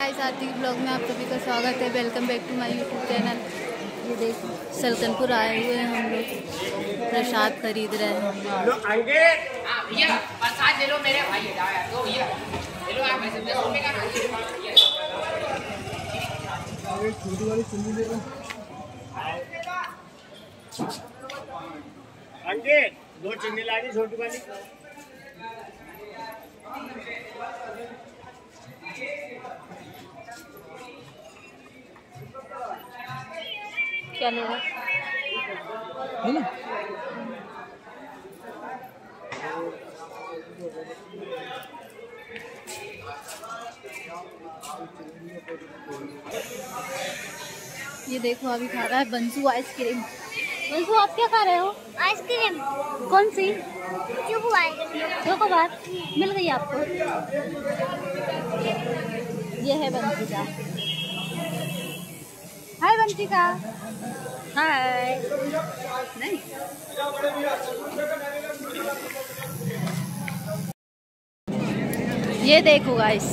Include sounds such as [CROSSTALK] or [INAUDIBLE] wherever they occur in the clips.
साथी ब्लॉग में आप सभी का स्वागत है। Welcome back to my YouTube channel ये देखो सलकनपुर आए हुए हैं हम लोग। प्रसाद खरीद रहे हैं लो आएँगे। भैया प्रसाद ले लो मेरे भाई दो भैया ले लो आप ऐसे दस रुपए का ना ले लो भैया आएँगे दो चुन्नी लानी छोटी वाली। क्या लेगा ये देखो अभी खा रहा है बंसू आइसक्रीम। बंसू आप क्या खा रहे हो? आइसक्रीम। कौन सी? क्यों आइसक्रीम चोकोबार मिल गई आपको। ये है बंसिका हाय बंसिका हाय नहीं ये देखो गाइस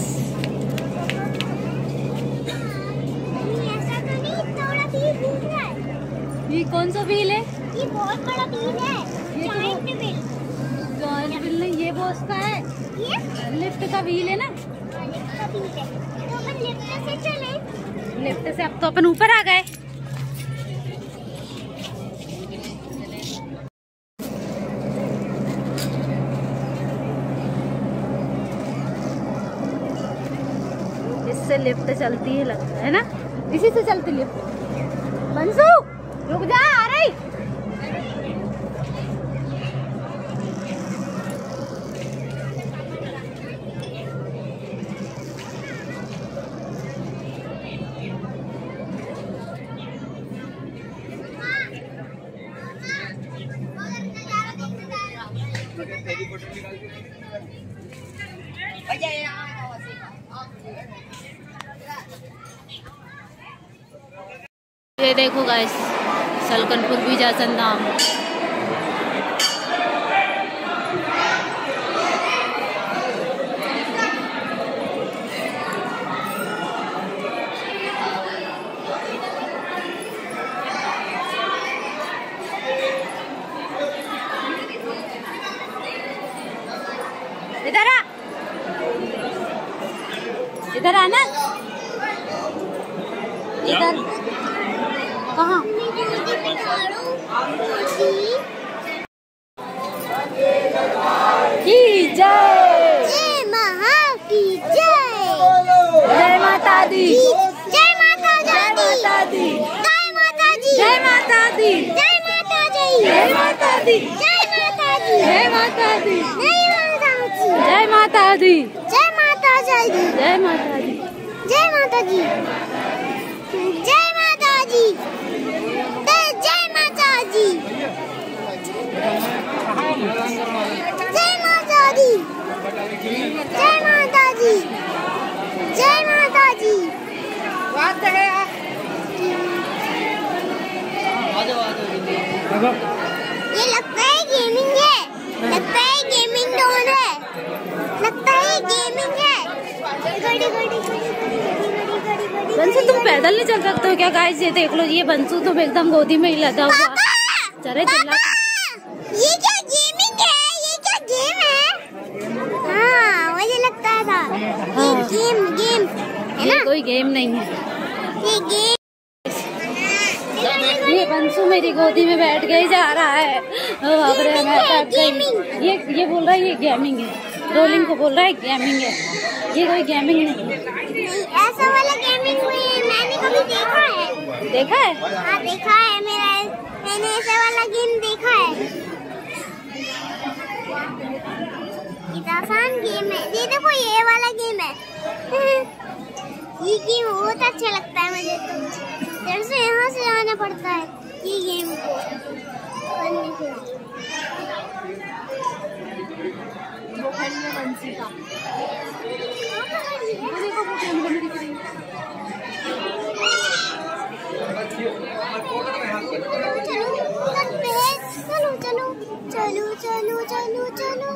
है ये कौन सा व्हील है? ये बहुत बड़ा बिल है ये जॉइंट बिल जॉइंट व्हील नहीं ये बॉस का है. ये? लिफ्ट का व्हील है ना? लिफ्ट का बिल है। तो अपन लिफ्ट से चले। लिफ्ट से, अब तो अपन ऊपर आ गए। इससे लिफ्ट चलती है लगता है ना? इसी से चलती लिफ्ट मंसू रुक जा, आ रही। देखो गाइस सलकनपुर बीजासन धाम इधर आ इधर आना इधर कहाँ की जय जय महा की जय जय माता दी जय माता जय माता दी जय माता जी जय माता दी जय माता जी जय माता दी जय माता जी जय माता दी जय माता जी जय माता दी जय माता जी जय माता दी जय माता जी जय माता जी जय माता जी जय माता जी जय माता जी बात है ये लगता है गेमिंग है लगता है। गेमिंग डोन है। लगता है। गेमिंग है गड़ी गड़ी गड़ी गड़ी गड़ी गड़ी बंसू तुम पैदल नहीं चल सकते हो क्या गाइस ये देख लो ये बंसू तुम एकदम गोदी में ही लगा हुआ। चले चिल्ला पापा! ये क्या गेमिंग है ये क्या गेम है हाँ मुझे लगता था ये गेम गेम है ये ना कोई गेम नहीं है। ये गेम ये बंसू मेरी गोदी में बैठ ही जा रहा है। रे मैं गई। ये ये बोल रहा है ये गेमिंग है। रोलिंग को बोल रहा है गेमिंग है। ये कोई गेमिंग नहीं है। ऐसा वाला गेमिंग मैंने कभी देखा है। देखा है? हाँ देखा है मेरा। मैंने ऐसा वाला गेम देखा है। आसान गेम है। ये देखो ये वाला गेम है। [LAUGHS] ये गेम बहुत अच्छा लगता है मुझे तो। इधर से यहाँ से आना पड़ता है ये गेम को। करने के लिए। है चलो चलो चलो चलो चलो चलो।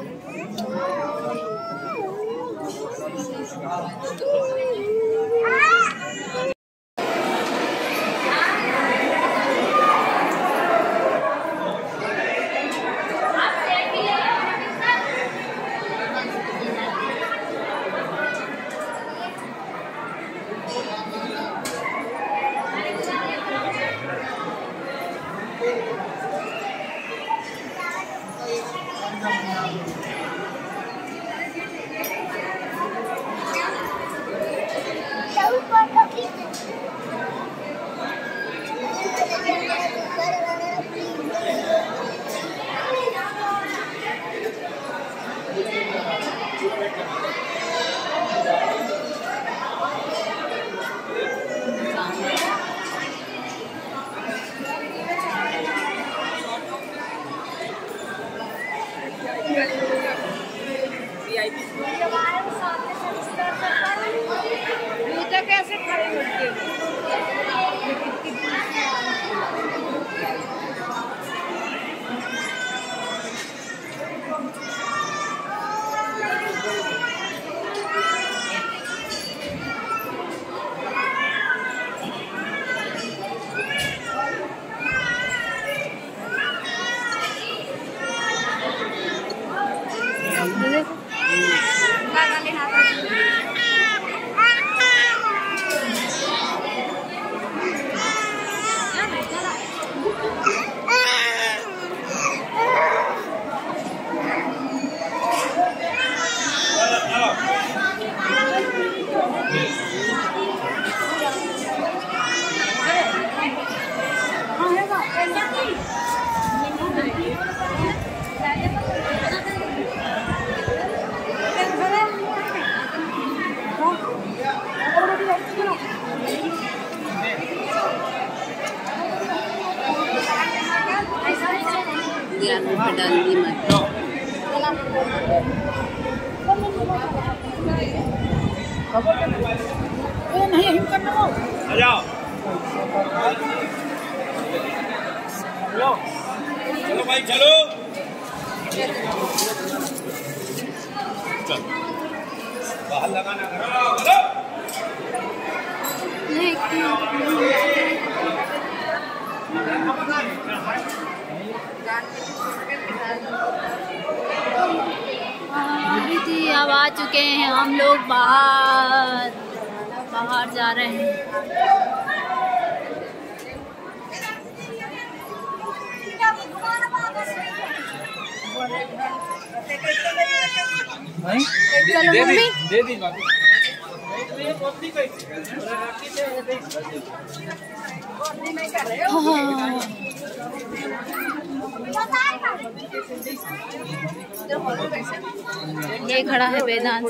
Thank you. VIP. Tangan di. पे डाल दी मैं आ जाओ चलो चलो भाई चलो चल बाहर लगाना करो अब आ चुके हैं हम लोग बाहर बाहर जा रहे हैं मम्मी दे दी बात ये खड़ा है वेदांत।